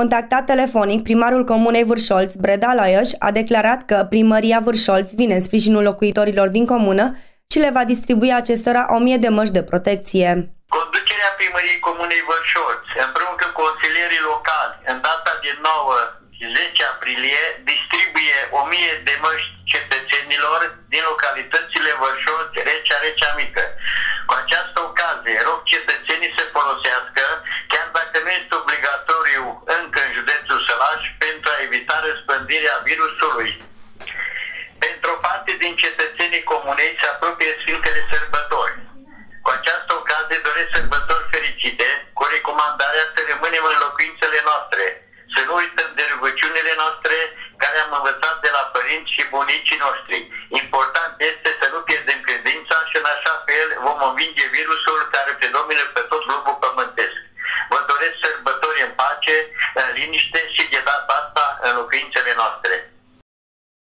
Contactat telefonic, primarul comunei Vârșolț, Breda Laiăș, a declarat că primăria Vârșolț vine în sprijinul locuitorilor din comună și le va distribui acestora o mie de măști de protecție. Conducerea primăriei comunei Vârșolț, împreună cu consilierii locali, în data de 9 10 aprilie, distribuie 1000 de măști cetățenilor din localitățile Vârșolț, Recea, Recea Mică. Răspândirea virusului. Pentru o parte din cetățenii comunei se apropie Sfintele Sărbători. Cu această ocazie doresc sărbători fericite, cu recomandarea să rămânem în locuințele noastre, să nu uităm de rugăciunile noastre care am învățat de la părinți și bunicii noștri. Important este să nu pierdem credința și în așa fel vom învinge virusul care predomină pe tot globul pământesc. Vă doresc sărbători în pace, în liniște și de data asta în locuințele noastre.